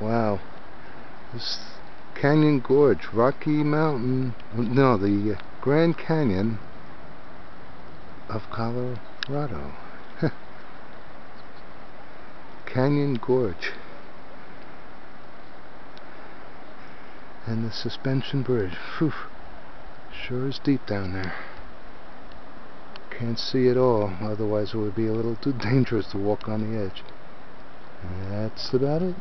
Wow. This Canyon Gorge, Rocky Mountain, no, the Grand Canyon of Colorado. Canyon Gorge. And the suspension bridge. Phew. Sure is deep down there. Can't see at all, otherwise it would be a little too dangerous to walk on the edge. That's about it.